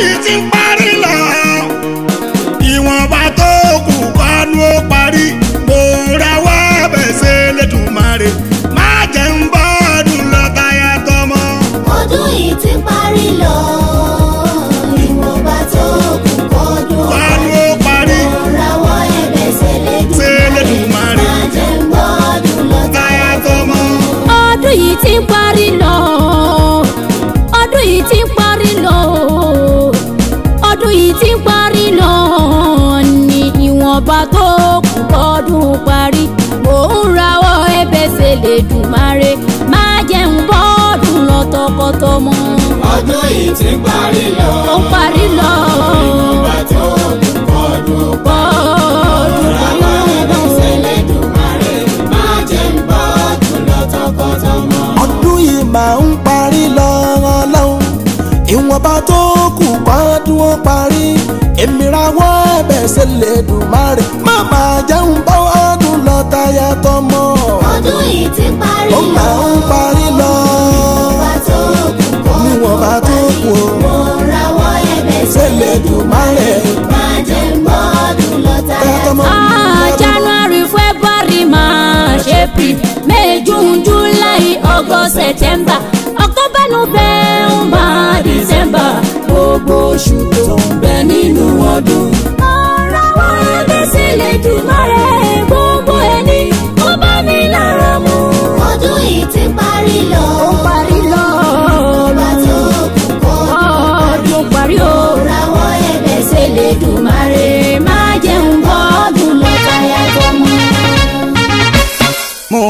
yìí ti ń parí lọ ìwọ̀nba tó kù kọ́nu ó parí mo rawọ́ ẹ̀bẹ̀ sí lẹ́dùnmáre má jẹ́ ń bọ́ ọdún lọ táyà tọmọ. ọdún yìí ti parí lọ. ìwọ̀nba tó kù kọ́nu ó parí mo rawọ́ ẹ̀bẹ̀ sí lẹ́dùnmáre má lọ ọdún yìí ti parí parí. ọdún parí mò ń rawọ́ ẹ̀bẹ̀ s'Ẹlẹ́dùmarè má jẹun bọ́ọ̀dù lọ tọkọtọmọ. ọdún yìí ti parí lọ. ó parí lọ. ìgbà tó ọdún pọ́ọ̀dù rawọ́ ẹ̀bẹ̀ s'Ẹlẹ́dùmarè má jẹun bọ́ọ̀dù lọ parí lọ ọlọ́run ìwọ̀nba tó kù kọ́dún ó parí èmi rawọ́ má jẹun bá ti parí lọ. ó mà ń parí lọ. ìwọ̀nba tó kù kọ́ mo rawọ́ ẹ̀bẹ̀ sí Elédùmarè. má jẹ́ ń bọ́dún lọ tààrà. ah January February March April May June July August September.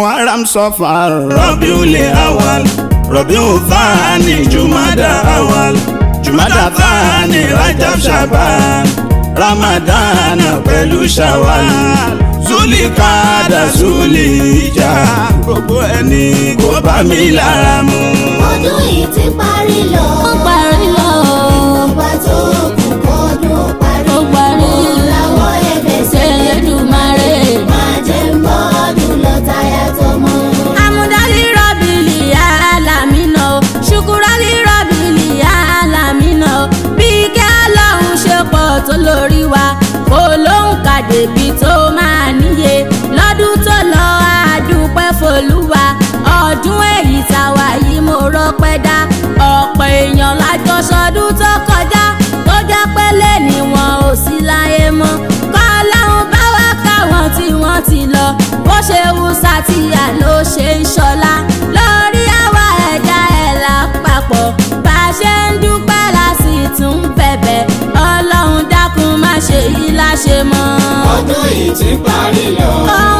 muharram safar rabiul awal rabiul thani jumada awal jumada thani rajab shaban ramadan pẹ̀lú shawal zulikada zulija gbogbo ẹni kò bá mi lára mu. ọdún yìí ti parí lọ. ó parí tó lórí wa kò ló ń kà débi tó máa níye lọ́dún tó lọ àdúpẹ́ fòlúwa ọdún èyí tàwa yìí mo rọpẹ́ dá ọ̀pọ̀ èèyàn lájọ sọdún tó kọjá tó jẹ́ pé lẹ́ni wọn ò sí láyé mọ́ kọ́ ọlọ́run bá wá káwọn tí wọ́n ti lọ bó ṣe wù sátìyà ló ṣe ń ṣọlá. ṣe mọ́. ọdún yìí ti parí lọ.